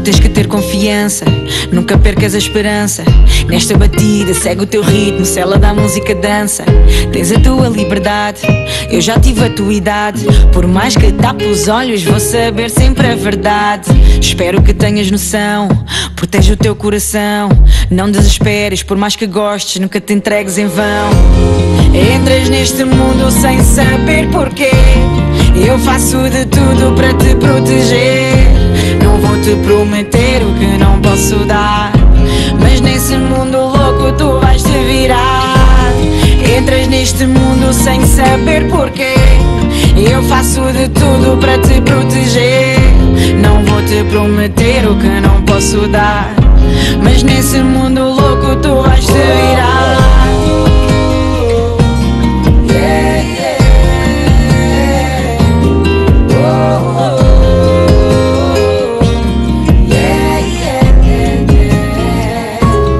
tens que ter confiança, nunca percas a esperança. Nesta batida, segue o teu ritmo, se ela dá música, dança. Tens a tua liberdade, eu já tive a tua idade. Por mais que tape os olhos, vou saber sempre a verdade. Espero que tenhas noção, protege o teu coração. Não desesperes, por mais que gostes, nunca te entregues em vão. Entras neste mundo sem saber porquê. Eu faço de tudo para te proteger. Te prometer o que não posso dar. Mas nesse mundo louco tu vais te virar. Entras neste mundo sem saber porquê. Eu faço de tudo para te proteger. Não vou te prometer o que não posso dar. Mas nesse mundo louco